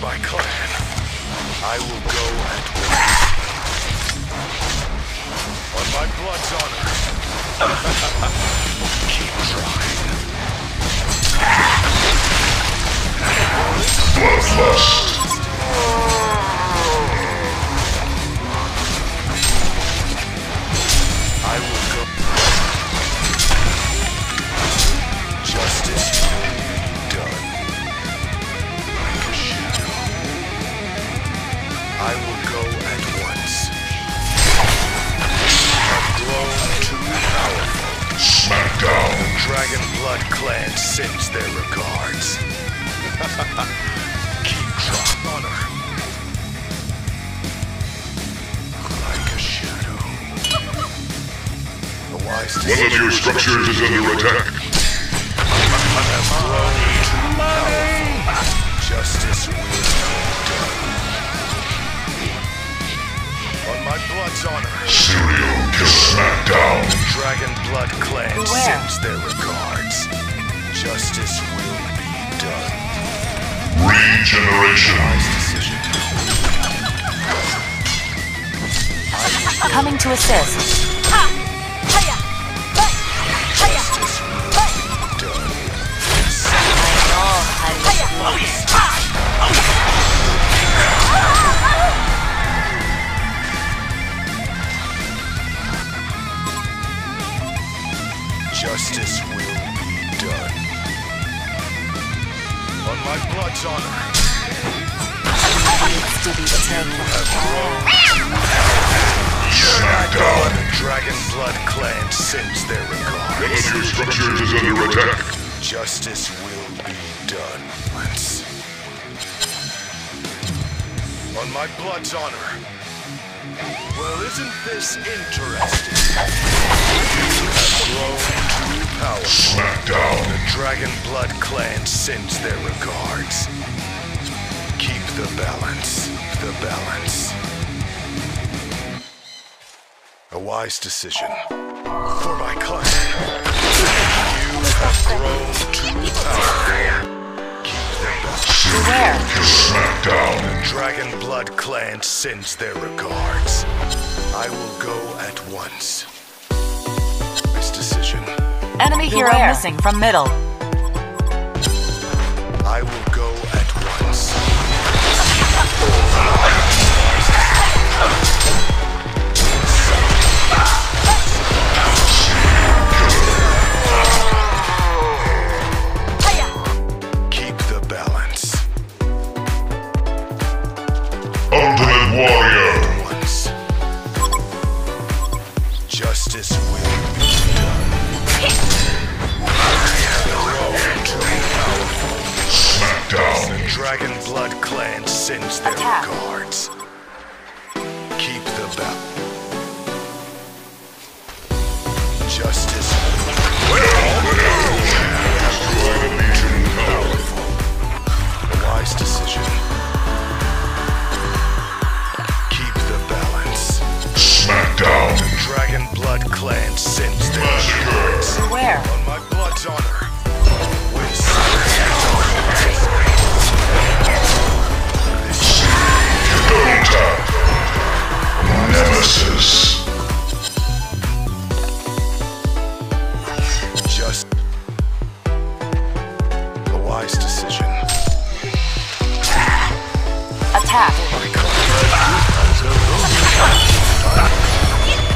my clan, I will go at once. On my blood's honor. Keep trying. Go at once. Grown too powerful. Smackdown. Dragon Blood Clan sends their regards. Keep trying. Honor. Like a shadow. The wise One of your structures is under attack. Money! Justice will be done. On my blood's honor, Serial kill. Smackdown. Dragon Blood Clan Beware. sends their regards. Justice will be done. Regeneration. Decision. Coming to assist. Justice will be done. Oh Justice your structures is under attack. Justice will be done once. On my blood's honor. Well, isn't this interesting? You have grown too powerful. Smackdown. The Dragon Blood Clan sends their regards. Keep the balance. The balance. A wise decision. For my clan. Beware. Smackdown. Dragon Blood Clan sends their regards. I will go at once. This decision. Enemy hero missing from middle. I will go at once. Dragon Blood Clan sends their Attack. regards. Keep the bell. Justice Destroy the Legion Tower. a wise decision. Keep the balance. Smackdown. Dragon Blood Clan sends their Massacre. regards. Beware. On my blood's honor. Nemesis. just a wise decision. Attack.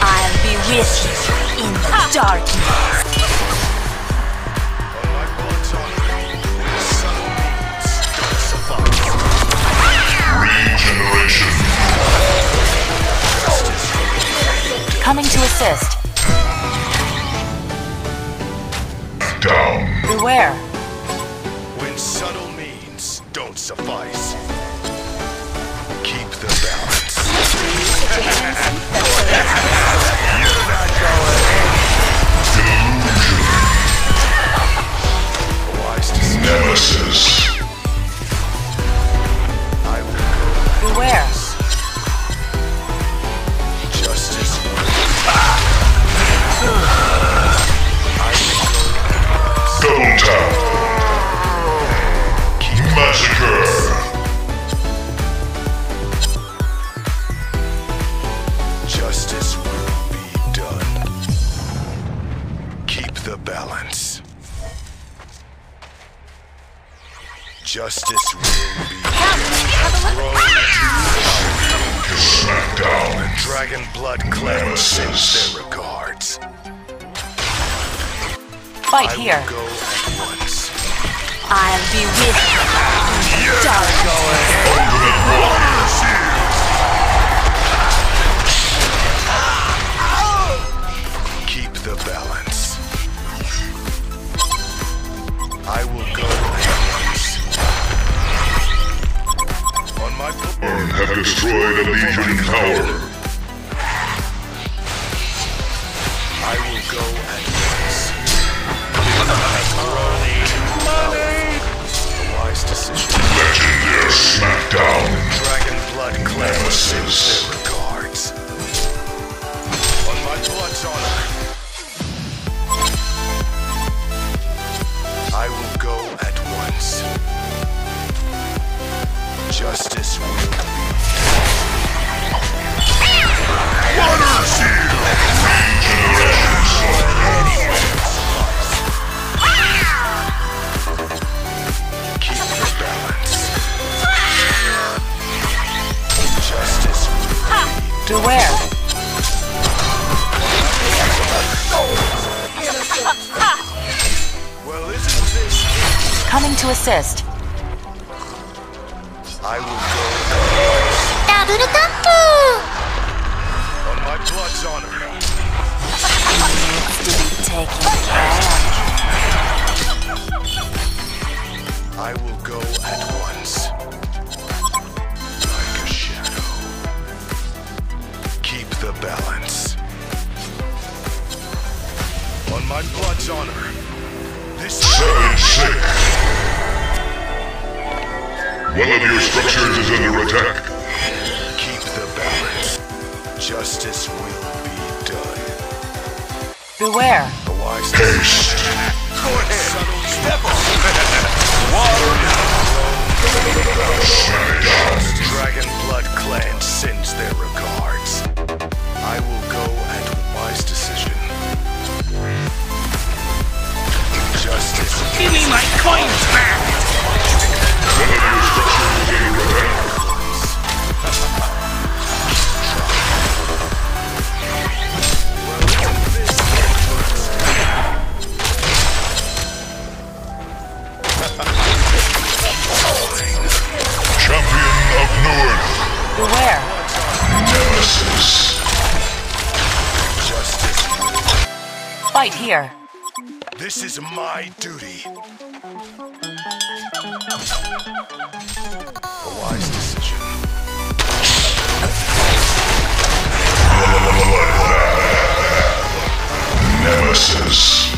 I'll be with you in the darkness. Assist. Down. Beware. Justice will be. Dragon Blood Clan sends their regards. Fight I here. will go at once. I'll be with you in the dark. to where? well, this... Coming to assist. I will go. Double tap! On my blood's honor. One of your structures is under attack. keep the balance. Justice will be done. Beware. A wise Haste. Go ahead. Step Dragon Blood Clan sends their Nemesis. Justice. Fight here. This is my duty. A wise decision. Nemesis.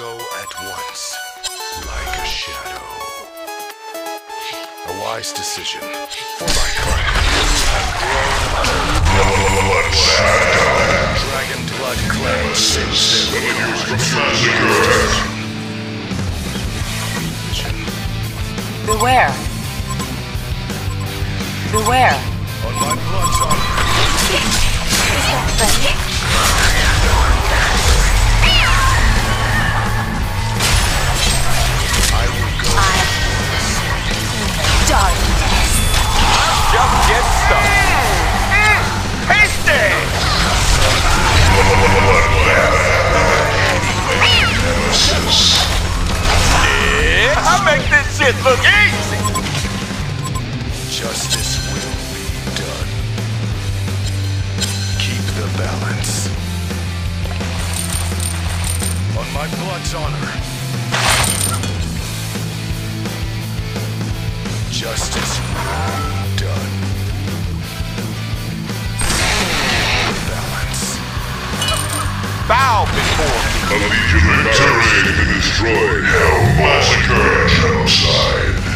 Go at once, like a shadow. A wise decision. For my clan. Dragon Blood Clan sends One their of your structures is under attack. Beware. Beware. On my Darkness. Just get stuck. Tasty! Nemesis. Yeah, I make this shit look easy! Justice will be done. Keep the balance. On my blood's honor. Justice done. Balance. Bow before me. A Legion of Terrain to destroy Hell Massacre Genocide.